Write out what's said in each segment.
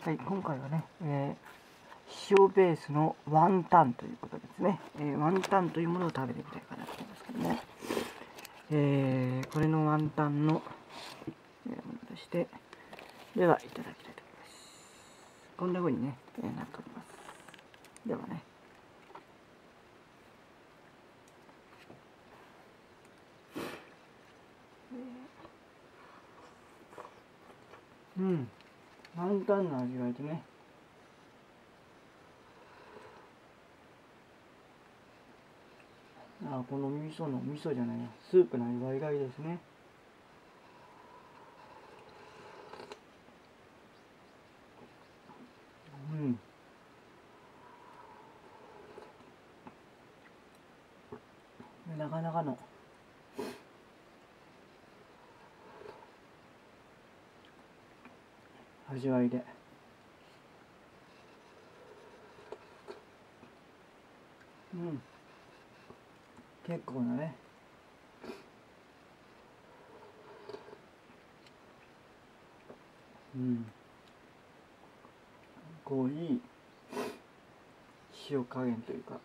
はい、今回はね、えー、塩ベースのワンタンということですね、えー、ワンタンというものを食べてみたいかなと思いますけどね、えー、これのワンタンの、えー、ものとして、では、いただきたいと思います。こんな風にね、えー、なっております。ではね、うん。簡単な味わいでね。あこの味噌の味噌じゃないや。スープの味わいがいいですね。うん。なかなかの味わいで。うん。結構なね。うん。こういい塩加減というか。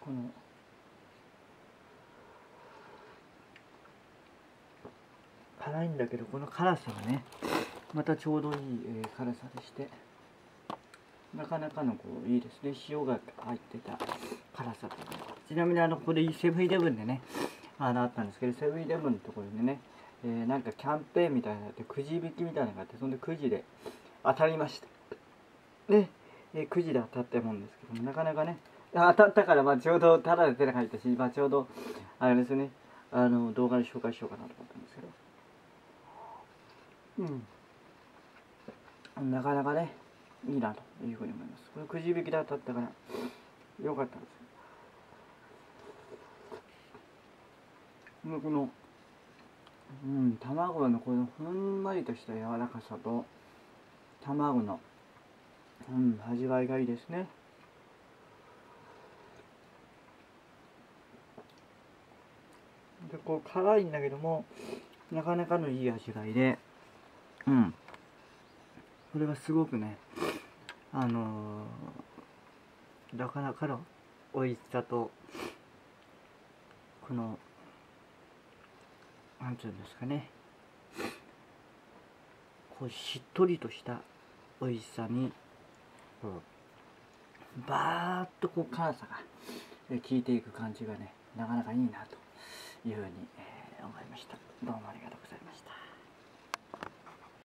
この辛いんだけどこの辛さがねまたちょうどいい、え、辛さでしてなかなかのこういいです。ね塩が入ってた辛さというちなみにあのこれセブンイレブンでねあのあったんですけどセブンイレブンのところでね、えー、なんかキャンペーンみたいなのってくじ引きみたいなのがあってそんでくじで当たりました。で、えー、くじで当たったもんですけどもなかなかね当たったからまあちょうどただで手が入ったし、まあ、ちょうどあれですねあの動画で紹介しようかなと思ったんですけどうん、なかなかねいいなというふうに思います。これくじ引きで当たったからよかったんです。よこのうん卵のこのふんわりとした柔らかさと卵のうん味わいがいいですね。でこう辛いんだけどもなかなかのいい味わいで。うん。これがすごくねあのー、なかなかの美味しさとこのなんていうんですかねこうしっとりとした美味しさにこうバーッとこう辛さが効いていく感じがねなかなかいいなというふうに、えー、思いました。どうもありがとう